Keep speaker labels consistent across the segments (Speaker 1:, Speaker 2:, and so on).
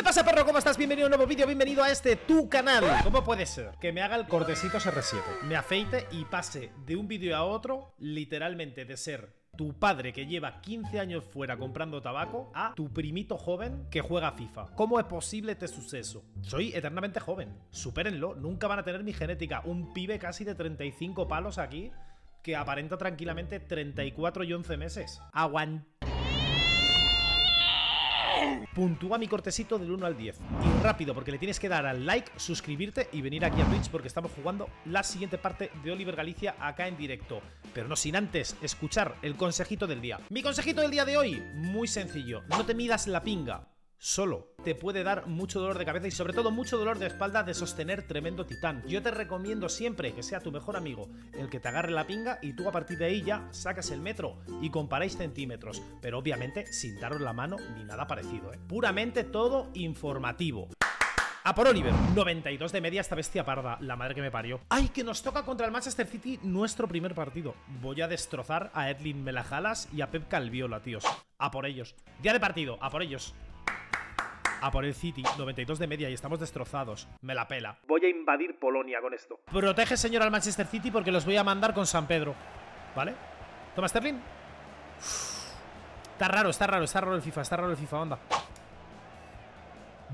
Speaker 1: ¿Qué pasa perro? ¿Cómo estás? Bienvenido a un nuevo vídeo, bienvenido a este tu canal ¿Cómo puede ser que me haga el cortecito R7? Me afeite y pase de un vídeo a otro Literalmente de ser tu padre que lleva 15 años fuera comprando tabaco a tu primito joven que juega FIFA. ¿Cómo es posible este suceso? Soy eternamente joven. Supérenlo, nunca van a tener mi genética. Un pibe casi de 35 palos aquí que aparenta tranquilamente 34 y 11 meses. Aguanta Puntúa mi cortecito del 1 al 10. Y rápido, porque le tienes que dar al like, suscribirte y venir aquí a Twitch porque estamos jugando la siguiente parte de Oliver Galicia acá en directo. Pero no sin antes escuchar el consejito del día. Mi consejito del día de hoy, muy sencillo. No te midas la pinga solo te puede dar mucho dolor de cabeza y sobre todo mucho dolor de espalda de sostener tremendo titán. Yo te recomiendo siempre que sea tu mejor amigo el que te agarre la pinga y tú a partir de ahí ya sacas el metro y comparáis centímetros, pero obviamente sin daros la mano ni nada parecido, ¿eh? puramente todo informativo. A por Oliver, 92 de media esta bestia parda, la madre que me parió. ¡Ay, que nos toca contra el Manchester City nuestro primer partido! Voy a destrozar a Edlin Melajalas y a Pep Calviola, tíos. A por ellos. Día de partido, a por ellos a por el City, 92 de media y estamos destrozados. Me la pela. Voy a invadir Polonia con esto. Protege, señor, al Manchester City porque los voy a mandar con San Pedro. ¿Vale? Toma, Sterling. Está raro, está raro, está raro el FIFA, está raro el FIFA, anda.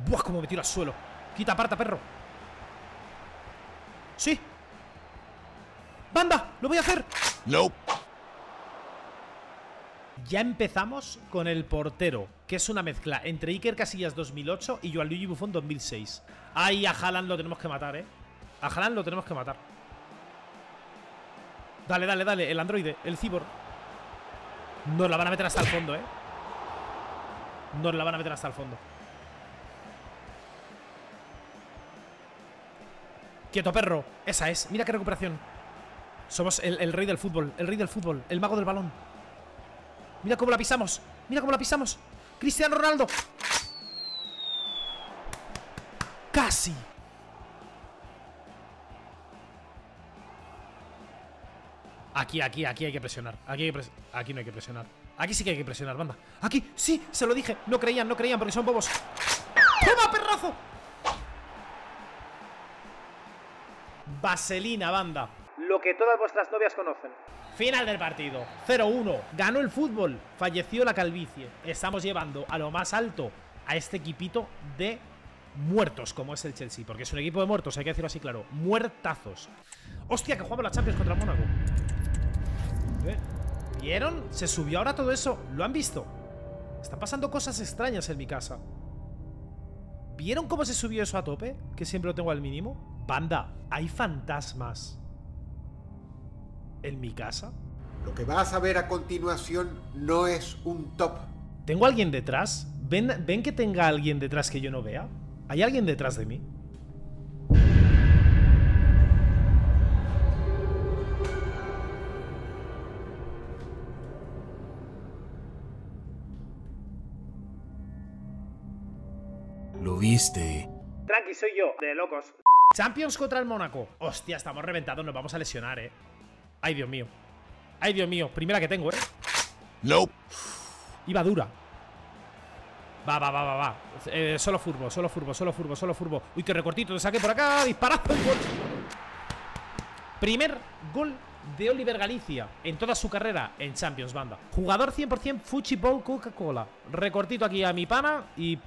Speaker 1: Buah, como me tiro al suelo. Quita, aparta, perro. Sí. ¡Banda! ¡Lo voy a hacer! No ya empezamos con el portero, que es una mezcla entre Iker Casillas 2008 y Luigi Buffon 2006. Ay, a Haaland lo tenemos que matar, ¿eh? A Haaland lo tenemos que matar. Dale, dale, dale, el androide, el cibor. Nos la van a meter hasta el fondo, ¿eh? Nos la van a meter hasta el fondo. Quieto, perro. Esa es. Mira qué recuperación. Somos el rey del fútbol, el rey del fútbol, el mago del balón. Mira cómo la pisamos. Mira cómo la pisamos. Cristiano Ronaldo. Casi. Aquí, aquí, aquí hay que presionar. Aquí, aquí no hay que presionar. Aquí sí que hay que presionar, banda. Aquí, sí, se lo dije. No creían, no creían porque son bobos. ¡Toma, perrazo! Vaselina, banda. Lo que todas vuestras novias conocen. Final del partido. 0-1. Ganó el fútbol. Falleció la calvicie. Estamos llevando a lo más alto a este equipito de muertos, como es el Chelsea. Porque es un equipo de muertos, hay que decirlo así claro. Muertazos. Hostia, que jugamos la Champions contra el Mónaco. ¿Eh? ¿Vieron? Se subió ahora todo eso. ¿Lo han visto? Están pasando cosas extrañas en mi casa. ¿Vieron cómo se subió eso a tope? Que siempre lo tengo al mínimo. Banda, hay fantasmas en mi casa?
Speaker 2: Lo que vas a ver a continuación no es un top.
Speaker 1: ¿Tengo alguien detrás? ¿Ven, ¿Ven que tenga alguien detrás que yo no vea? ¿Hay alguien detrás de mí?
Speaker 3: Lo viste.
Speaker 1: Tranqui, soy yo, de locos. Champions contra el Mónaco. Hostia, estamos reventados, nos vamos a lesionar, eh. Ay, Dios mío. Ay, Dios mío. Primera que tengo, ¿eh?
Speaker 3: No.
Speaker 1: Iba dura. Va, va, va, va, va. Eh, solo furbo, solo furbo, solo furbo, solo furbo. Uy, qué recortito te saqué por acá. Gol. Primer gol de Oliver Galicia en toda su carrera en Champions Banda. Jugador 100% Fuchibol Coca-Cola. Recortito aquí a mi pana y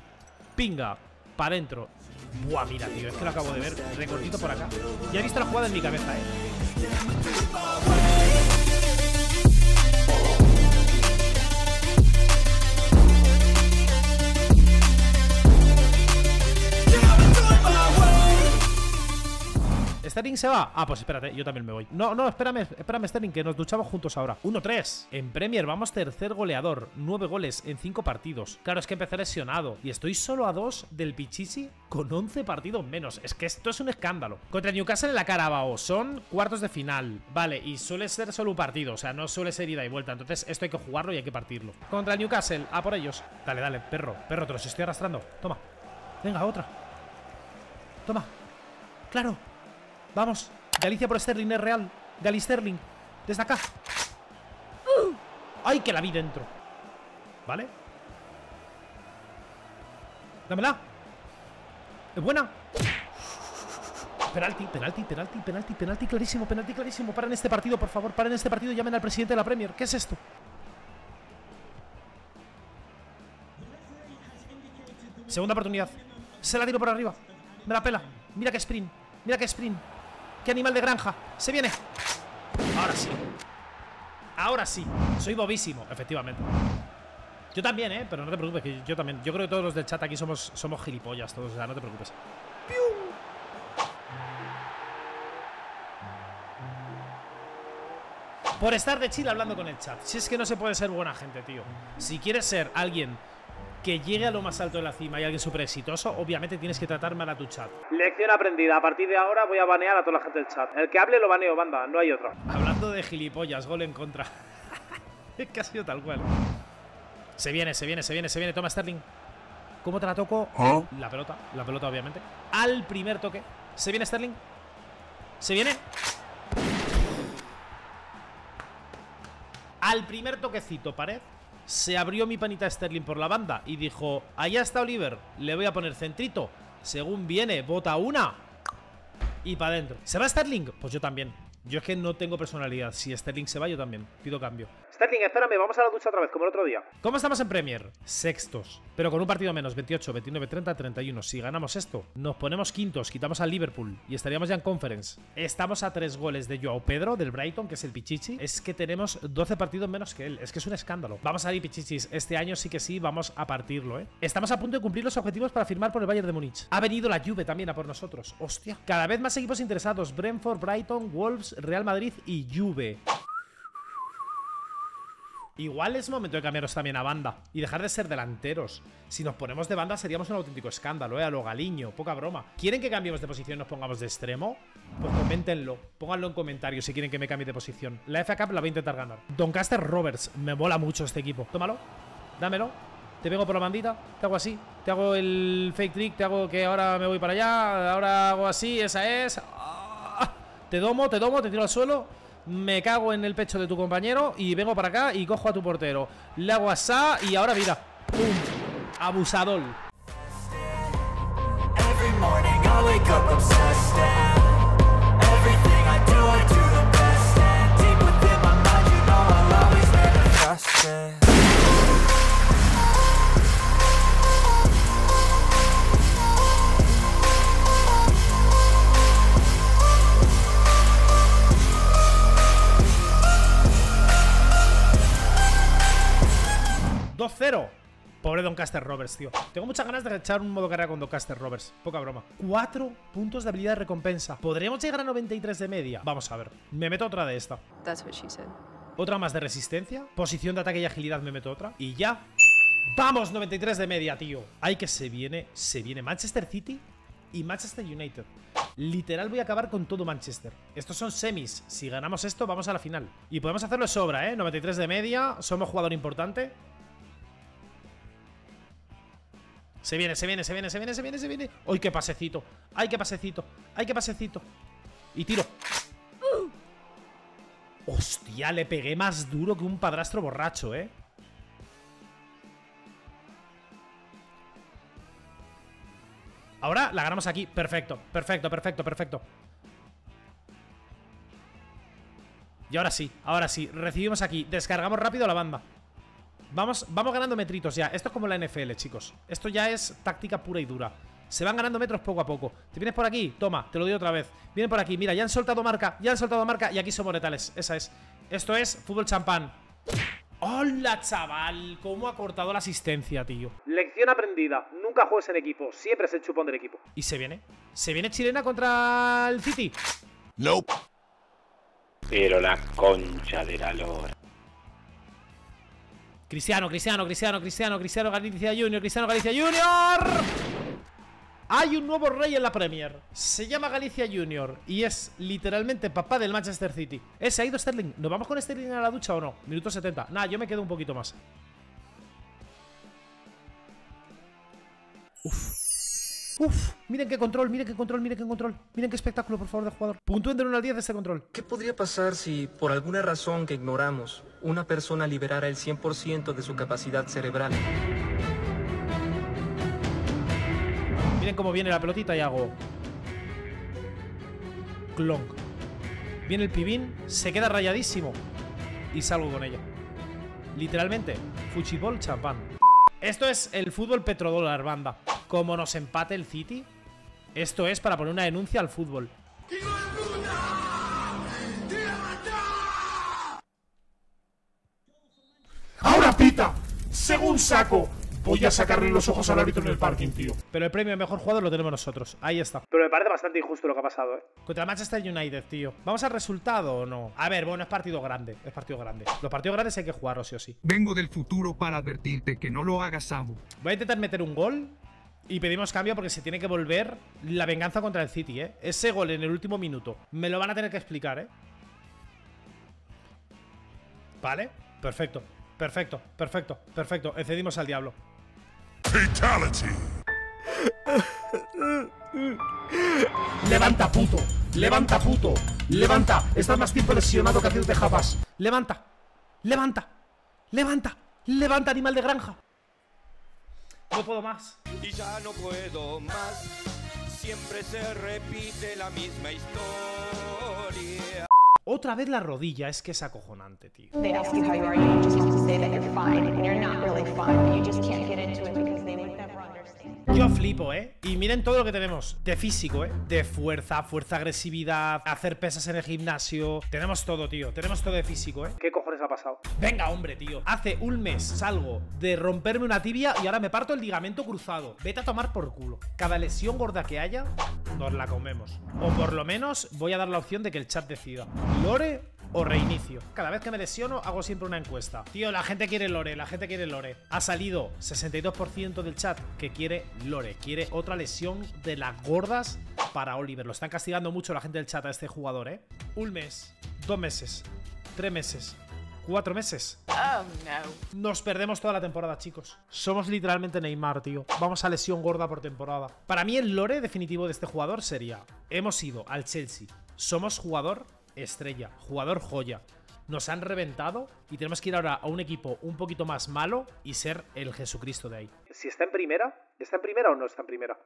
Speaker 1: pinga, para adentro. Buah, mira, tío, es que lo acabo de ver. Recortito por acá. Ya he visto la jugada en mi cabeza, eh. Damn, ¿Sterling se va? Ah, pues espérate, yo también me voy. No, no, espérame, espérame, Sterling, que nos duchamos juntos ahora. 1-3. En Premier vamos tercer goleador. 9 goles en 5 partidos. Claro, es que empecé lesionado. Y estoy solo a 2 del Pichichi con 11 partidos menos. Es que esto es un escándalo. Contra Newcastle en la Carabao. Son cuartos de final. Vale, y suele ser solo un partido. O sea, no suele ser ida y vuelta. Entonces, esto hay que jugarlo y hay que partirlo. Contra Newcastle, a por ellos. Dale, dale, perro, perro, te los estoy arrastrando. Toma. Venga, otra. Toma. Claro. Vamos. Galicia por Sterling es real. Gali Sterling. Desde acá. ¡Ay, que la vi dentro! ¿Vale? Dámela. ¿Es buena? Penalti, penalti, penalti, penalti, penalti clarísimo, penalti clarísimo. Para en este partido, por favor, para en este partido. Llamen al presidente de la Premier. ¿Qué es esto? Segunda oportunidad. Se la tiro por arriba. Me la pela. Mira qué sprint. Mira qué sprint. Qué animal de granja. Se viene. Ahora sí. Ahora sí. Soy bobísimo, efectivamente. Yo también, ¿eh? Pero no te preocupes, que yo también. Yo creo que todos los del chat aquí somos, somos gilipollas todos. O sea, no te preocupes. Por estar de chill hablando con el chat. Si es que no se puede ser buena gente, tío. Si quieres ser alguien que llegue a lo más alto de la cima y alguien súper exitoso, obviamente tienes que tratar mal a tu chat. Lección aprendida. A partir de ahora voy a banear a toda la gente del chat. El que hable lo baneo, banda. No hay otro. Hablando de gilipollas, gol en contra. es que ha sido tal cual. Se viene, se viene, se viene, se viene. Toma Sterling. ¿Cómo te la toco? La pelota, la pelota obviamente. Al primer toque. Se viene Sterling. Se viene. Al primer toquecito, pared, se abrió mi panita Sterling por la banda y dijo, allá está Oliver, le voy a poner centrito. Según viene, bota una y para adentro. ¿Se va Sterling? Pues yo también. Yo es que no tengo personalidad. Si Sterling se va, yo también. Pido cambio. Sterling, espérame, vamos a la ducha otra vez, como el otro día. ¿Cómo estamos en Premier? Sextos. Pero con un partido menos, 28, 29, 30, 31. Si ganamos esto, nos ponemos quintos, quitamos al Liverpool y estaríamos ya en Conference. Estamos a tres goles de Joao Pedro, del Brighton, que es el Pichichi. Es que tenemos 12 partidos menos que él. Es que es un escándalo. Vamos a ir, Pichichis. Este año sí que sí, vamos a partirlo, ¿eh? Estamos a punto de cumplir los objetivos para firmar por el Bayern de Múnich. Ha venido la Juve también a por nosotros. Hostia. Cada vez más equipos interesados. Brentford, Brighton, Wolves, Real Madrid y Juve. Igual es momento de cambiaros también a banda y dejar de ser delanteros. Si nos ponemos de banda seríamos un auténtico escándalo, ¿eh? A lo galiño, poca broma. ¿Quieren que cambiemos de posición y nos pongamos de extremo? Pues coméntenlo, pónganlo en comentarios si quieren que me cambie de posición. La FA Cup la voy a intentar ganar. Doncaster Roberts, me mola mucho este equipo. Tómalo, dámelo. Te vengo por la bandita, te hago así, te hago el fake trick, te hago que ahora me voy para allá, ahora hago así, esa es. Ah, te domo, te domo, te tiro al suelo me cago en el pecho de tu compañero y vengo para acá y cojo a tu portero. Le hago asá y ahora mira. ¡Pum! Abusador. Pobre Doncaster Roberts, tío. Tengo muchas ganas de echar un modo carrera con Doncaster Roberts. Poca broma. Cuatro puntos de habilidad de recompensa. ¿Podremos llegar a 93 de media? Vamos a ver. Me meto otra de esta. Otra más de resistencia. Posición de ataque y agilidad me meto otra. Y ya. ¡Vamos! 93 de media, tío. Ay, que se viene. Se viene Manchester City y Manchester United. Literal voy a acabar con todo Manchester. Estos son semis. Si ganamos esto, vamos a la final. Y podemos hacerlo de sobra, ¿eh? 93 de media. Somos jugador importante. Se viene, se viene, se viene, se viene, se viene, se viene. ¡Ay, qué pasecito! ¡Ay, qué pasecito! ¡Ay, qué pasecito! Y tiro. Hostia, le pegué más duro que un padrastro borracho, ¿eh? Ahora la ganamos aquí. Perfecto, perfecto, perfecto, perfecto. Y ahora sí, ahora sí. Recibimos aquí. Descargamos rápido la banda. Vamos, vamos ganando metritos ya. Esto es como la NFL, chicos. Esto ya es táctica pura y dura. Se van ganando metros poco a poco. ¿Te vienes por aquí? Toma, te lo doy otra vez. Vienen por aquí. Mira, ya han soltado marca. Ya han soltado marca. Y aquí somos letales. Esa es. Esto es fútbol champán. ¡Hola, chaval! ¿Cómo ha cortado la asistencia, tío? Lección aprendida. Nunca juegues en equipo. Siempre es el chupón del equipo. ¿Y se viene? ¿Se viene chilena contra el City?
Speaker 3: Nope.
Speaker 4: Pero la concha de la lora.
Speaker 1: Cristiano, Cristiano, Cristiano, Cristiano, Cristiano Galicia Junior, Cristiano Galicia Junior. Hay un nuevo rey en la Premier. Se llama Galicia Junior y es literalmente papá del Manchester City. Ese ha ido Sterling. ¿Nos vamos con Sterling a la ducha o no? Minuto 70. Nah, yo me quedo un poquito más. Uf. Uf, miren qué control, miren qué control, miren qué control. Miren qué espectáculo, por favor, de jugador. Puntúen del 1 al 10 de este control.
Speaker 5: ¿Qué podría pasar si, por alguna razón que ignoramos, una persona liberara el 100% de su capacidad cerebral?
Speaker 1: Miren cómo viene la pelotita y hago. Clonk. Viene el pibín, se queda rayadísimo. Y salgo con ella. Literalmente, fuchibol champán. Esto es el fútbol petrodólar, banda. Como nos empate el City, esto es para poner una denuncia al fútbol.
Speaker 6: ¡Ahora pita! ¡Según saco! Voy a sacarle los ojos al árbitro en el parking, tío.
Speaker 1: Pero el premio de mejor jugador lo tenemos nosotros. Ahí está. Pero me parece bastante injusto lo que ha pasado, ¿eh? Contra Manchester United, tío. ¿Vamos al resultado o no? A ver, bueno, es partido grande. Es partido grande. Los partidos grandes hay que jugarlos, sí o sí.
Speaker 7: Vengo del futuro para advertirte que no lo hagas, Samu.
Speaker 1: Voy a intentar meter un gol. Y pedimos cambio porque se tiene que volver la venganza contra el City, ¿eh? Ese gol en el último minuto. Me lo van a tener que explicar, ¿eh? Vale, perfecto, perfecto, perfecto, perfecto. Excedimos al diablo.
Speaker 6: Fatality.
Speaker 1: Levanta, puto. Levanta, puto. Levanta. Estás más tiempo lesionado que haciéndote japas. Levanta. Levanta. Levanta. Levanta, animal de granja. No puedo más.
Speaker 8: y ya no puedo más. Siempre se repite la misma historia.
Speaker 1: Otra vez la rodilla, es que es acojonante, tío.
Speaker 9: They ask you how you are, and you just have to say that you're fine, and you're not really fine, but you just can't get into it because they would never understand.
Speaker 1: Yo flipo, ¿eh? Y miren todo lo que tenemos de físico, ¿eh? De fuerza, fuerza, agresividad, hacer pesas en el gimnasio. Tenemos todo, tío. Tenemos todo de físico, ¿eh? ¿Qué cojones ha pasado? Venga, hombre, tío. Hace un mes salgo de romperme una tibia y ahora me parto el ligamento cruzado. Vete a tomar por culo. Cada lesión gorda que haya, nos la comemos. O por lo menos voy a dar la opción de que el chat decida. ¿Lore o reinicio. Cada vez que me lesiono hago siempre una encuesta. Tío, la gente quiere Lore, la gente quiere Lore. Ha salido 62% del chat que quiere Lore, quiere otra lesión de las gordas para Oliver. Lo están castigando mucho la gente del chat a este jugador, ¿eh? Un mes, dos meses, tres meses, cuatro meses. Nos perdemos toda la temporada, chicos. Somos literalmente Neymar, tío. Vamos a lesión gorda por temporada. Para mí el lore definitivo de este jugador sería, hemos ido al Chelsea, somos jugador estrella, jugador joya. Nos han reventado y tenemos que ir ahora a un equipo un poquito más malo y ser el Jesucristo de ahí. Si está en primera, ¿está en primera o no está en primera?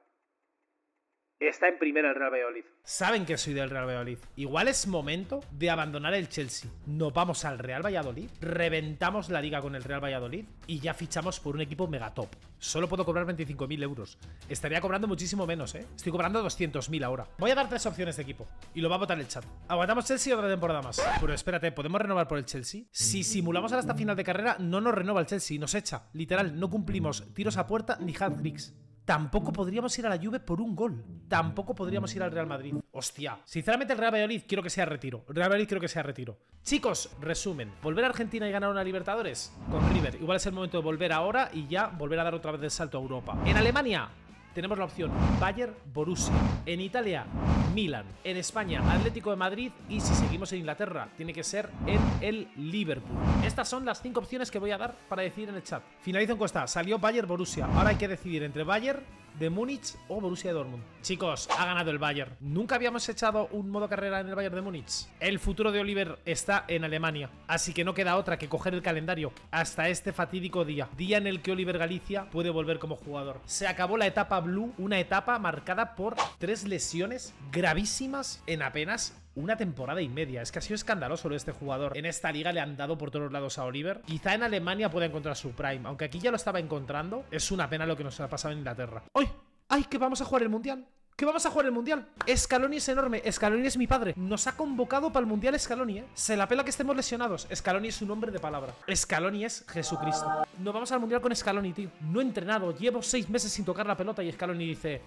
Speaker 1: Está en primera el Real Valladolid. Saben que soy del Real Valladolid. Igual es momento de abandonar el Chelsea. Nos vamos al Real Valladolid, reventamos la liga con el Real Valladolid y ya fichamos por un equipo megatop. Solo puedo cobrar 25.000 euros. Estaría cobrando muchísimo menos, ¿eh? Estoy cobrando 200.000 ahora. Voy a dar tres opciones de equipo y lo va a votar el chat. Aguantamos Chelsea otra temporada más. Pero espérate, ¿podemos renovar por el Chelsea? Si simulamos hasta final de carrera, no nos renova el Chelsea, nos echa. Literal, no cumplimos tiros a puerta ni hat-tricks. Tampoco podríamos ir a la Juve por un gol. Tampoco podríamos ir al Real Madrid. Hostia. Sinceramente, el Real Valladolid quiero que sea retiro. El Real Valladolid quiero que sea retiro. Chicos, resumen. ¿Volver a Argentina y ganar una Libertadores? Con River. Igual es el momento de volver ahora y ya volver a dar otra vez el salto a Europa. En Alemania, tenemos la opción Bayern Borussia. En Italia, Milan. En España, Atlético de Madrid. Y si seguimos en Inglaterra, tiene que ser en el Liverpool. Estas son las cinco opciones que voy a dar para decidir en el chat. Finalizo encuesta. Salió Bayern Borussia. Ahora hay que decidir entre Bayern de Múnich o Borussia Dortmund. Chicos, ha ganado el Bayern. Nunca habíamos echado un modo carrera en el Bayern de Múnich. El futuro de Oliver está en Alemania, así que no queda otra que coger el calendario hasta este fatídico día, día en el que Oliver Galicia puede volver como jugador. Se acabó la etapa blue, una etapa marcada por tres lesiones gravísimas en apenas una temporada y media. Es que ha sido escandaloso lo de este jugador. En esta liga le han dado por todos lados a Oliver. Quizá en Alemania pueda encontrar su prime. Aunque aquí ya lo estaba encontrando. Es una pena lo que nos ha pasado en Inglaterra. ¡Ay! ¡Ay! Que vamos a jugar el mundial. ¿Qué vamos a jugar el mundial? Scaloni es enorme. Scaloni es mi padre. Nos ha convocado para el mundial Scaloni, ¿eh? Se la pela que estemos lesionados. Scaloni es un hombre de palabra. Scaloni es Jesucristo. Nos vamos al mundial con Scaloni, tío. No he entrenado. Llevo seis meses sin tocar la pelota y Scaloni dice.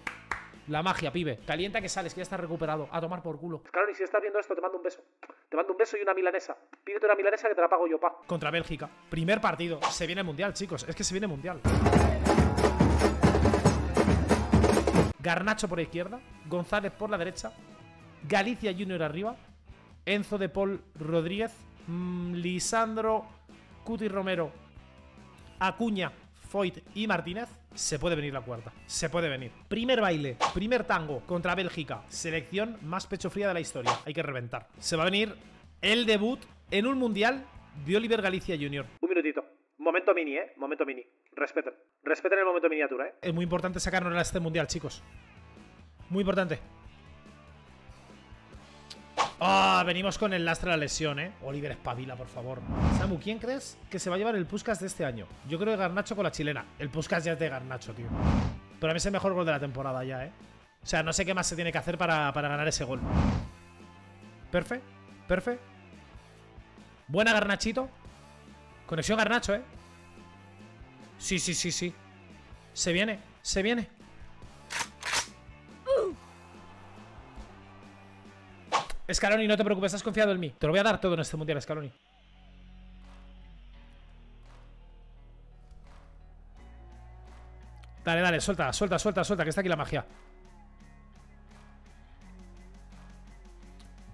Speaker 1: La magia, pibe. Calienta que sales, que ya estás recuperado. A tomar por culo. Claro, y si estás viendo esto, te mando un beso. Te mando un beso y una milanesa. Pídete una milanesa que te la pago yo, pa. Contra Bélgica. Primer partido. Se viene mundial, chicos. Es que se viene mundial. Garnacho por la izquierda. González por la derecha. Galicia Junior arriba. Enzo de Paul Rodríguez. mm, Lisandro Cuti Romero. Acuña, Foyt y Martínez. Se puede venir la cuarta. Se puede venir. Primer baile, primer tango contra Bélgica. Selección más pecho fría de la historia. Hay que reventar. Se va a venir el debut en un mundial de Oliver Galicia Jr. Un minutito. Momento mini, ¿eh? Momento mini. Respeten. Respeten el momento miniatura, ¿eh? Es muy importante sacarnos a este mundial, chicos. Muy importante. Ah, venimos con el lastre de la lesión, ¿eh? Oliver, espabila, por favor. Samu, ¿quién crees que se va a llevar el Puskas de este año? Yo creo que Garnacho con la chilena. El Puskas ya es de Garnacho, tío. Pero a mí es el mejor gol de la temporada ya, ¿eh? O sea, no sé qué más se tiene que hacer para, para ganar ese gol. Perfe, perfe. Buena Garnachito. Conexión Garnacho, ¿eh? Sí, sí, sí, sí. Se viene, se viene. Scaloni, no te preocupes, has confiado en mí. Te lo voy a dar todo en este mundial, Scaloni. Dale, dale, suelta, suelta, suelta, suelta, que está aquí la magia.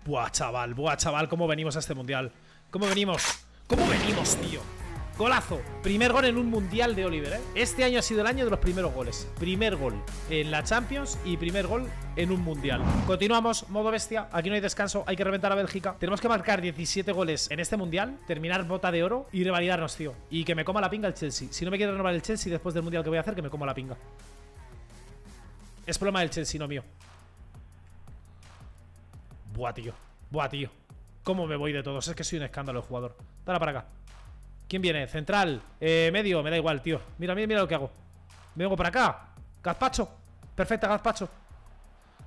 Speaker 1: Buah, chaval, buah, chaval, cómo venimos a este mundial. ¿Cómo venimos? ¿Cómo venimos, tío? Golazo. Primer gol en un mundial de Oliver, ¿eh? Este año ha sido el año de los primeros goles. Primer gol en la Champions y primer gol en un mundial. Continuamos, modo bestia. Aquí no hay descanso, hay que reventar a Bélgica. Tenemos que marcar 17 goles en este mundial, terminar bota de oro y revalidarnos, tío. Y que me coma la pinga el Chelsea. Si no me quiere renovar el Chelsea después del mundial que voy a hacer, que me coma la pinga. Es problema del Chelsea, no mío. Buah, tío. Buah, tío. ¿Cómo me voy de todos? Es que soy un escándalo el jugador. Dale para acá. ¿Quién viene? Central, eh, medio, me da igual, tío. Mira, mira, mira lo que hago. Me vengo para acá. Gazpacho. Perfecta, Gazpacho.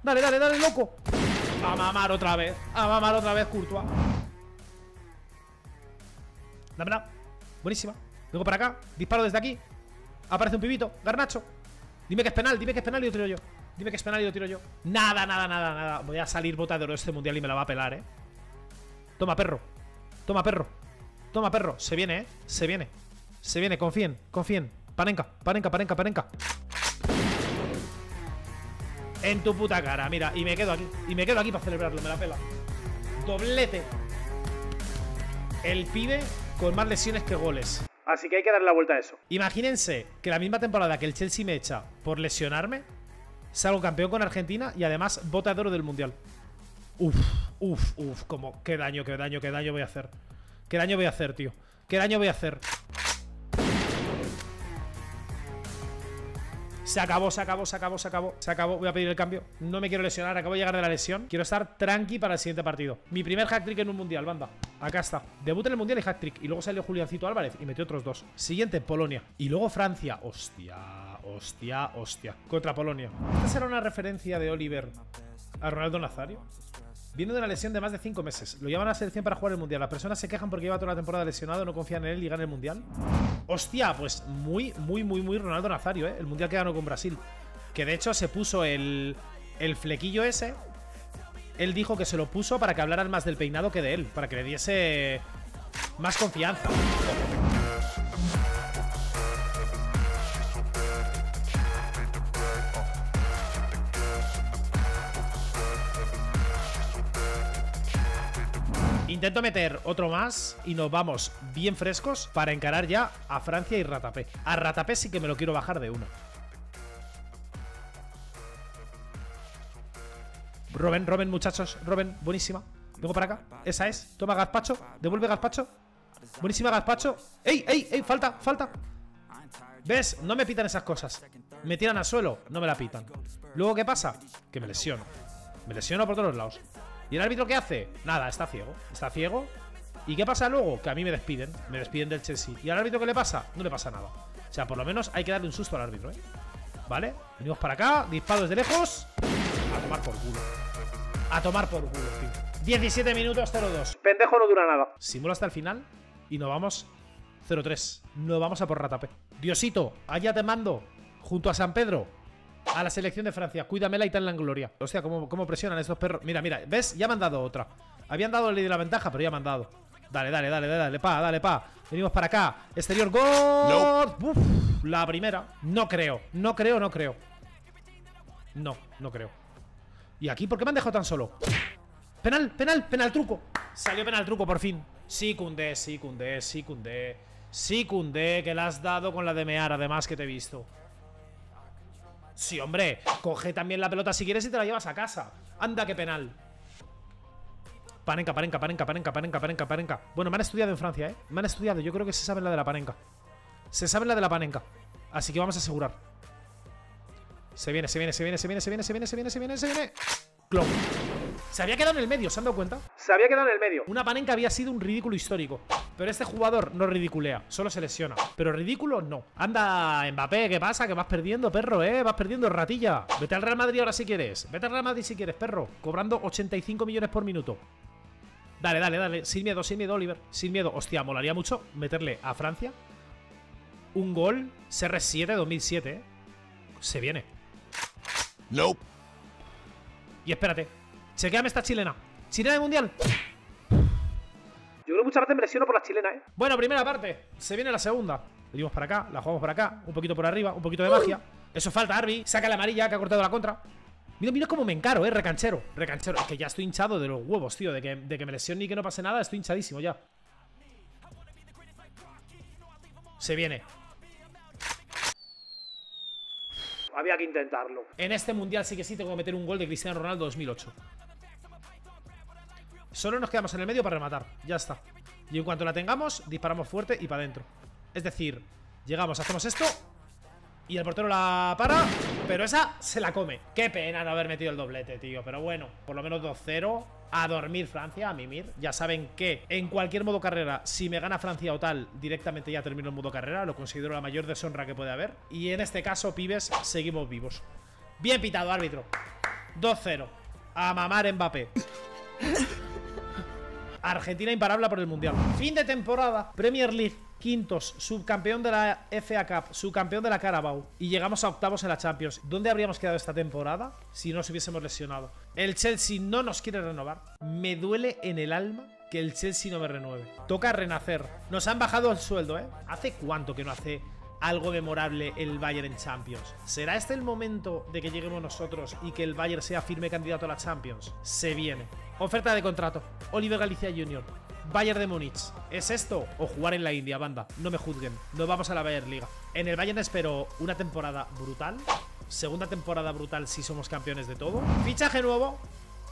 Speaker 1: Dale, dale, dale, loco. A mamar otra vez. A mamar otra vez, Courtois. Dámela. Buenísima. Vengo para acá. Disparo desde aquí. Aparece un pibito. Garnacho. Dime que es penal, dime que es penal y lo tiro yo. Dime que es penal y lo tiro yo. Nada, nada, nada, nada. Voy a salir bota de oro este mundial y me la va a pelar, eh. Toma, perro. Toma, perro. Toma, perro. Se viene, ¿eh? Se viene. Se viene. Confíen, confíen. Panenka, panenka, panenka, panenka. En tu puta cara, mira. Y me quedo aquí. Y me quedo aquí para celebrarlo. Me la pela. Doblete. El pibe con más lesiones que goles. Así que hay que darle la vuelta a eso. Imagínense que la misma temporada que el Chelsea me echa por lesionarme, salgo campeón con Argentina y además bota de oro del Mundial. Uf, uf, uf. Como, qué daño, qué daño, qué daño voy a hacer. ¿Qué daño voy a hacer, tío? ¿Qué daño voy a hacer? Se acabó, se acabó, se acabó, se acabó Se acabó, voy a pedir el cambio. No me quiero lesionar, acabo de llegar de la lesión. Quiero estar tranqui para el siguiente partido. Mi primer hat-trick en un mundial, banda. Acá está. Debut en el mundial y hat-trick. Y luego salió Juliancito Álvarez y metió otros dos. Siguiente, Polonia. Y luego Francia. Hostia, hostia, hostia. Contra Polonia. ¿Esta será una referencia de Oliver a Ronaldo Nazario? Viene de una lesión de más de 5 meses. Lo llaman a la selección para jugar el mundial. Las personas se quejan porque lleva toda la temporada lesionado, no confían en él y gana el mundial. Hostia, pues muy, muy, muy, muy Ronaldo Nazario, ¿eh? El mundial que ganó con Brasil. Que de hecho se puso el, el flequillo ese. Él dijo que se lo puso para que hablaran más del peinado que de él. Para que le diese más confianza. Intento meter otro más y nos vamos bien frescos para encarar ya a Francia y Ratapé. A Ratapé sí que me lo quiero bajar de uno. Robin, Robin, muchachos. Robin, buenísima. Vengo para acá. Esa es. Toma Gazpacho. Devuelve Gazpacho. Buenísima Gazpacho. ¡Ey, ey, ey! Falta, falta. ¿Ves? No me pitan esas cosas. Me tiran al suelo, no me la pitan. Luego, ¿qué pasa? Que me lesiono. Me lesiono por todos lados. ¿Y el árbitro qué hace? Nada, está ciego. Está ciego. ¿Y qué pasa luego? Que a mí me despiden. Me despiden del Chelsea. ¿Y al árbitro qué le pasa? No le pasa nada. O sea, por lo menos hay que darle un susto al árbitro, ¿eh? ¿Vale? Venimos para acá. Disparo desde lejos. A tomar por culo. A tomar por culo, tío. 17 minutos 0-2. Pendejo no dura nada. Simula hasta el final. Y nos vamos 0-3. Nos vamos a por Ratape. Diosito, allá te mando. Junto a San Pedro a la selección de Francia. Cuídamela y tenla en gloria. Hostia, ¿cómo, cómo presionan estos perros. Mira, mira, ¿ves? Ya me han dado otra. Habían dado el de la ventaja, pero ya me han dado. Dale, dale, dale, dale, dale, pa, dale, pa. Venimos para acá. Exterior, gol. Uf, la primera. No creo, no creo, no creo. No, no creo. ¿Y aquí por qué me han dejado tan solo? Penal, penal, penal truco. Salió penal truco por fin. Sí, Cundé, sí, Cundé, sí, Cundé. Sí, Cundé, que la has dado con la de Mear, además que te he visto. Sí, hombre, coge también la pelota si quieres y te la llevas a casa. Anda, qué penal. Panenka, panenka, panenka, panenka, panenka, panenka, panenka. Bueno, me han estudiado en Francia, ¿eh? Me han estudiado. Yo creo que se saben la de la panenka. Se saben la de la panenka. Así que vamos a asegurar. Se viene, se viene, se viene, se viene, se viene, se viene, se viene, se viene, se viene. Clon. Se había quedado en el medio, ¿se han dado cuenta? Se había quedado en el medio. Una panenca había sido un ridículo histórico. Pero este jugador no ridiculea, solo se lesiona. Pero ridículo no. Anda, Mbappé, ¿qué pasa? Que vas perdiendo, perro, ¿eh? Vas perdiendo, ratilla. Vete al Real Madrid ahora si quieres. Vete al Real Madrid si quieres, perro. Cobrando 85 millones por minuto. Dale, dale, dale. Sin miedo, sin miedo, Oliver. Sin miedo. Hostia, molaría mucho meterle a Francia un gol CR7 2007, ¿eh? Se viene.
Speaker 3: Nope.
Speaker 1: Y espérate. Chequeame esta chilena. Chilena de mundial. Yo creo que muchas veces me lesiono por la chilena, ¿eh? Bueno, primera parte. Se viene la segunda. Venimos para acá, la jugamos para acá. Un poquito por arriba, un poquito de magia. Eso falta, Arby. Saca la amarilla que ha cortado la contra. Mira, mira cómo me encaro, eh, recanchero. Recanchero. Es que ya estoy hinchado de los huevos, tío. De que, de que me lesione y que no pase nada, estoy hinchadísimo ya. Se viene. Había que intentarlo. En este mundial sí que sí tengo que meter un gol de Cristiano Ronaldo 2008. Solo nos quedamos en el medio para rematar. Ya está. Y en cuanto la tengamos, disparamos fuerte y para adentro. Es decir, llegamos, hacemos esto y el portero la para, pero esa se la come. Qué pena no haber metido el doblete, tío. Pero bueno, por lo menos 2-0. A dormir Francia, a mimir. Ya saben que en cualquier modo carrera, si me gana Francia o tal, directamente ya termino el modo carrera. Lo considero la mayor deshonra que puede haber. Y en este caso, pibes, seguimos vivos. Bien pitado, árbitro. 2-0. A mamar Mbappé. Argentina imparable por el Mundial. Fin de temporada. Premier League. Quintos, subcampeón de la FA Cup, subcampeón de la Carabao y llegamos a octavos en la Champions. ¿Dónde habríamos quedado esta temporada si no nos hubiésemos lesionado? El Chelsea no nos quiere renovar. Me duele en el alma que el Chelsea no me renueve. Toca renacer. Nos han bajado el sueldo, ¿eh? ¿Hace cuánto que no hace algo memorable el Bayern en Champions? ¿Será este el momento de que lleguemos nosotros y que el Bayern sea firme candidato a la Champions? Se viene. Oferta de contrato. Oliver Galicia Jr. Bayern de Múnich. ¿Es esto o jugar en la India, banda? No me juzguen. No vamos a la Bayern Liga. En el Bayern espero una temporada brutal. Segunda temporada brutal si somos campeones de todo. Fichaje nuevo.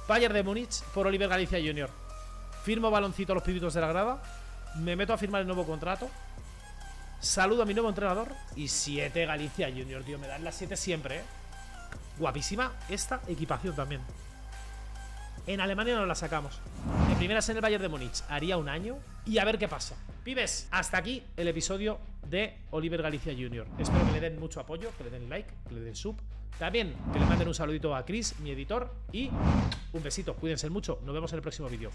Speaker 1: Bayern de Múnich por Oliver Galicia Jr. Firmo baloncito a los pibitos de la grada. Me meto a firmar el nuevo contrato. Saludo a mi nuevo entrenador. Y 7 Galicia Junior, tío. Me dan las 7 siempre, ¿eh? Guapísima esta equipación también. En Alemania no la sacamos. De primeras en el Bayern de Múnich haría un año. Y a ver qué pasa. Pibes, hasta aquí el episodio de Oliver Galicia Jr. Espero que le den mucho apoyo, que le den like, que le den sub. También que le manden un saludito a Chris, mi editor. Y un besito, cuídense mucho. Nos vemos en el próximo vídeo.